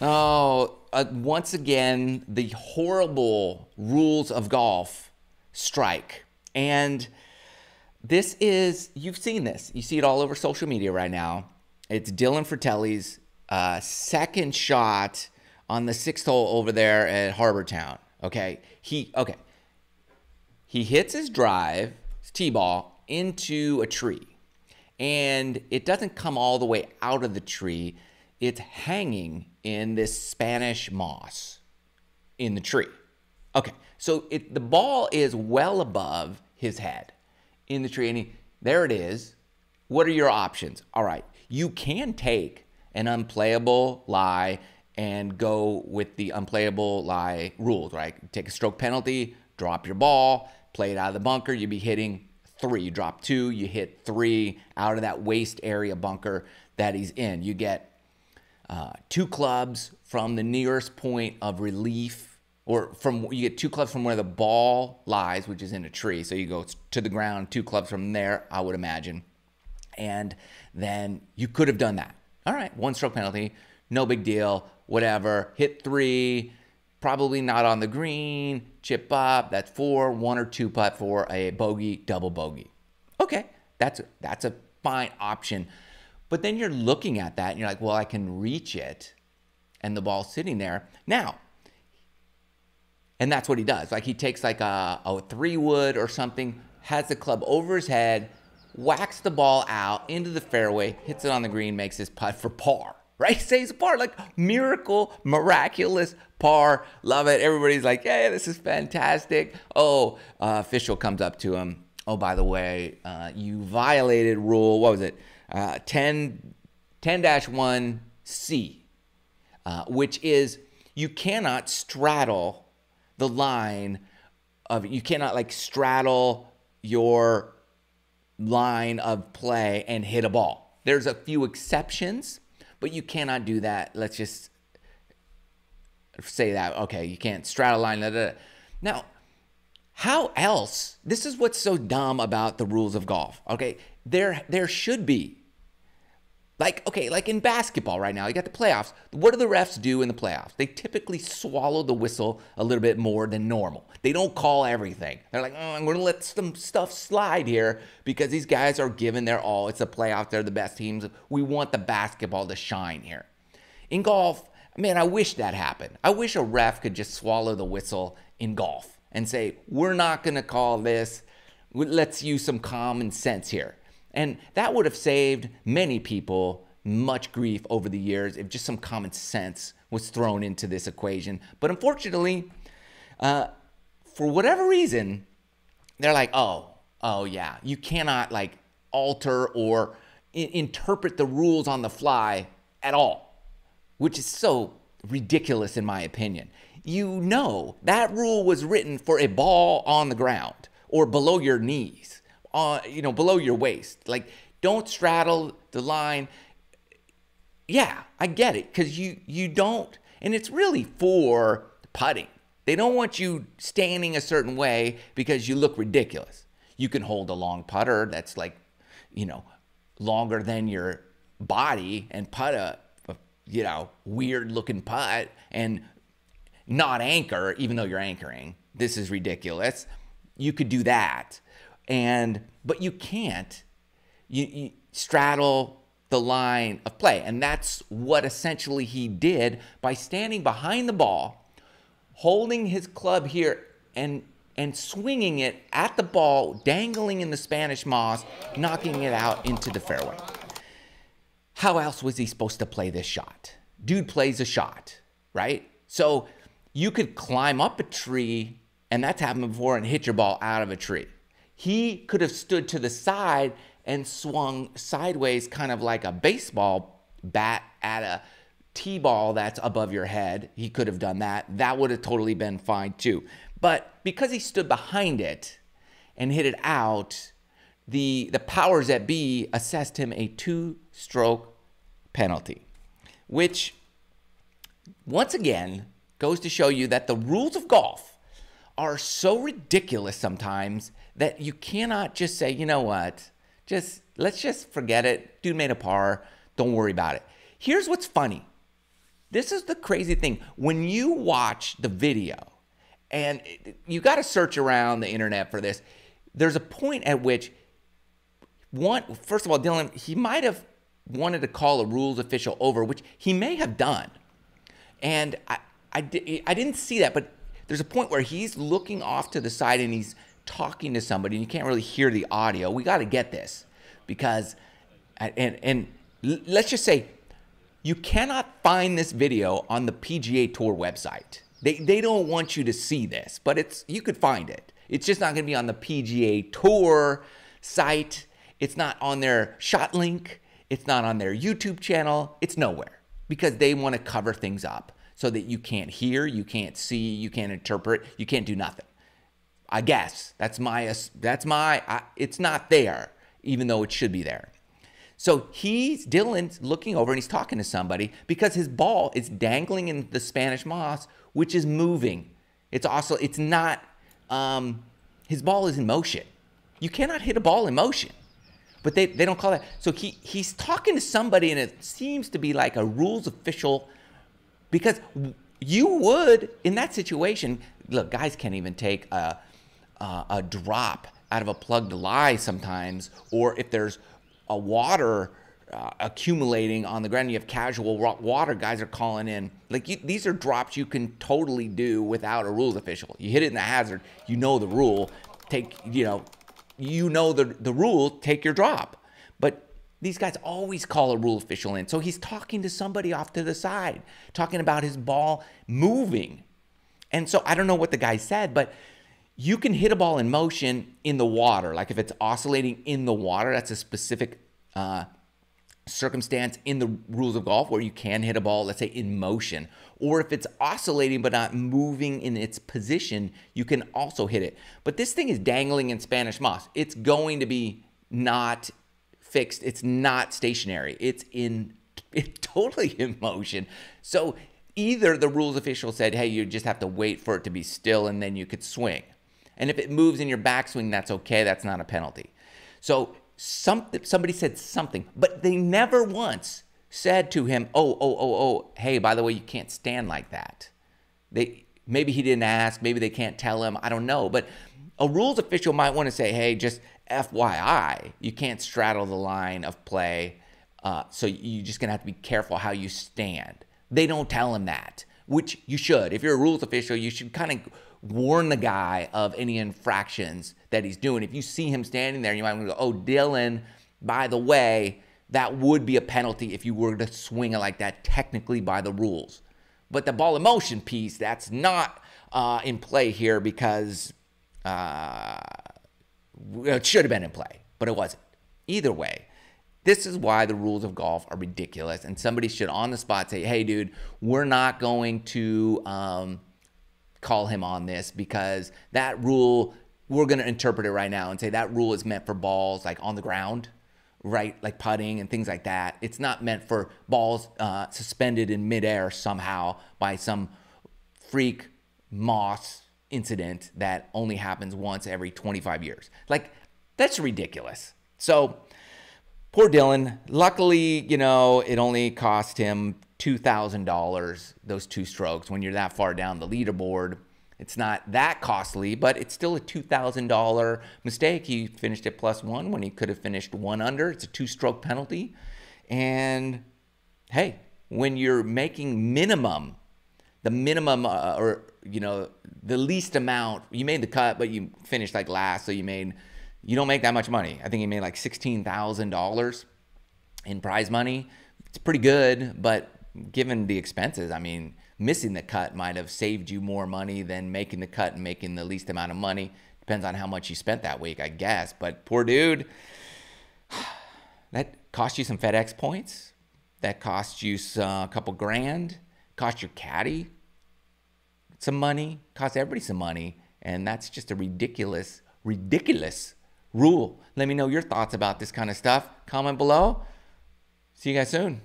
Oh, uh, once again, the horrible rules of golf strike. And this is, you've seen this. You see it all over social media right now. It's Dylan Frittelli's uh, second shot on the sixth hole over there at Harbour Town. Okay. He, okay. He hits his drive, his tee ball, into a tree. And it doesn't come all the way out of the tree, it's hanging in this Spanish moss in the tree. Okay. So it, the ball is well above his head in the tree. And he, there it is. What are your options? All right. You can take an unplayable lie and go with the unplayable lie rules, right? Take a stroke penalty, drop your ball, play it out of the bunker. You'd be hitting three. You drop two, you hit three out of that waste area bunker that he's in. You get uh, two clubs from the nearest point of relief, or from you get two clubs from where the ball lies, which is in a tree. So you go to the ground, two clubs from there, I would imagine. And then you could have done that. All right, one stroke penalty, no big deal, whatever. Hit three, probably not on the green, chip up, that's four, one or two putt for a bogey, double bogey. Okay, that's a, that's a fine option. But then you're looking at that and you're like, well, I can reach it and the ball's sitting there. Now, and that's what he does. Like he takes like a, a three wood or something, has the club over his head, whacks the ball out into the fairway, hits it on the green, makes his putt for par. Right? Saves par. Like miracle, miraculous par. Love it. Everybody's like, hey, this is fantastic. Oh, uh, official comes up to him. Oh, by the way, uh, you violated rule, what was it? Uh, 10 10-1C, uh, which is you cannot straddle the line of you cannot like straddle your line of play and hit a ball. There's a few exceptions, but you cannot do that. Let's just say that. Okay, you can't straddle line. Da, da, da. Now, how else? This is what's so dumb about the rules of golf. Okay, there there should be like, okay, like in basketball right now, you got the playoffs. What do the refs do in the playoffs? They typically swallow the whistle a little bit more than normal. They don't call everything. They're like, oh, I'm going to let some stuff slide here because these guys are giving their all. It's a playoff. They're the best teams. We want the basketball to shine here. In golf, man, I wish that happened. I wish a ref could just swallow the whistle in golf and say, we're not going to call this. Let's use some common sense here. And that would have saved many people much grief over the years if just some common sense was thrown into this equation. But unfortunately, uh, for whatever reason, they're like, oh, oh yeah, you cannot like alter or interpret the rules on the fly at all, which is so ridiculous in my opinion. You know that rule was written for a ball on the ground or below your knees you know, below your waist. Like, don't straddle the line. Yeah, I get it because you you don't, and it's really for putting. They don't want you standing a certain way because you look ridiculous. You can hold a long putter that's like, you know, longer than your body and putt a, a you know, weird looking putt and not anchor, even though you're anchoring. This is ridiculous. You could do that and but you can't you, you straddle the line of play. And that's what essentially he did by standing behind the ball holding his club here and and swinging it at the ball dangling in the spanish moss knocking it out into the fairway. How else was he supposed to play this shot? Dude plays a shot right? So you could climb up a tree and that's happened before and hit your ball out of a tree he could have stood to the side and swung sideways, kind of like a baseball bat at a T ball that's above your head. He could have done that. That would have totally been fine too. But because he stood behind it and hit it out, the, the powers that be assessed him a two stroke penalty, which once again goes to show you that the rules of golf are so ridiculous sometimes that you cannot just say, you know what, just let's just forget it. Dude made a par. Don't worry about it. Here's what's funny. this is the crazy thing. When you watch the video, and you got to search around the internet for this, there's a point at which one, first of all, Dylan, he might have wanted to call a rules official over, which he may have done. And I, I, I didn't see that, but there's a point where he's looking off to the side and he's talking to somebody, and you can't really hear the audio. We got to get this because, and, and let's just say, you cannot find this video on the PGA Tour website. They, they don't want you to see this, but it's you could find it. It's just not going to be on the PGA Tour site. It's not on their shot link. It's not on their YouTube channel. It's nowhere because they want to cover things up so that you can't hear, you can't see, you can't interpret, you can't do nothing. I guess that's my that's my I, it's not there even though it should be there. So he's Dylan's looking over and he's talking to somebody because his ball is dangling in the Spanish moss, which is moving. It's also it's not um, his ball is in motion. You cannot hit a ball in motion but they, they don't call that. So he, he's talking to somebody, and it seems to be like a rules official because you would, in that situation, look, guys can't even take a, a, a drop out of a plugged lie sometimes, or if there's a water uh, accumulating on the ground, you have casual water, guys are calling in. Like you, these are drops you can totally do without a rules official. You hit it in the hazard, you know the rule. Take, you know, you know the, the rule, take your drop. But these guys always call a rule official in. So he's talking to somebody off to the side, talking about his ball moving. And so I don't know what the guy said, but you can hit a ball in motion in the water. Like if it's oscillating in the water, that's a specific uh, circumstance in the rules of golf where you can hit a ball, let's say in motion, or if it's oscillating but not moving in its position, you can also hit it. But this thing is dangling in Spanish moss. It's going to be not fixed. It's not stationary. It's in it totally in motion. So either the rules official said, "Hey, you just have to wait for it to be still and then you could swing." And if it moves in your backswing, that's okay. That's not a penalty. So something somebody said something, but they never once said to him, "Oh, oh, oh, oh, hey, by the way, you can't stand like that." They maybe he didn't ask, maybe they can't tell him, I don't know, but a rules official might want to say, "Hey, just FYI, you can't straddle the line of play, uh, so you're just gonna have to be careful how you stand." They don't tell him that, which you should. If you're a rules official, you should kind of warn the guy of any infractions that he's doing. If you see him standing there, you might go, oh, Dylan, by the way, that would be a penalty if you were to swing it like that, technically by the rules. But the ball in motion piece, that's not uh, in play here because uh, it should have been in play, but it wasn't. Either way, this is why the rules of golf are ridiculous. And somebody should on the spot say, hey, dude, we're not going to um, call him on this because that rule we're going to interpret it right now and say that rule is meant for balls like on the ground right? Like putting and things like that. It's not meant for balls uh, suspended in midair somehow by some freak moss incident that only happens once every 25 years. Like that's ridiculous. So poor dylan luckily you know it only cost him $2,000 those two strokes when you're that far down the leaderboard. It's not that costly, but it's still a $2,000 mistake. He finished at plus one when he could have finished one under. It's a two stroke penalty. And hey, when you're making minimum, the minimum uh, or, you know, the least amount, you made the cut, but you finished like last. So you made, you don't make that much money. I think he made like $16,000 in prize money. It's pretty good, but given the expenses, I mean, missing the cut might have saved you more money than making the cut and making the least amount of money. Depends on how much you spent that week, I guess. But poor dude, that cost you some FedEx points. That cost you uh, a couple grand. Cost your caddy some money. Cost everybody some money. And that's just a ridiculous, ridiculous rule. Let me know your thoughts about this kind of stuff. Comment below. See you guys soon.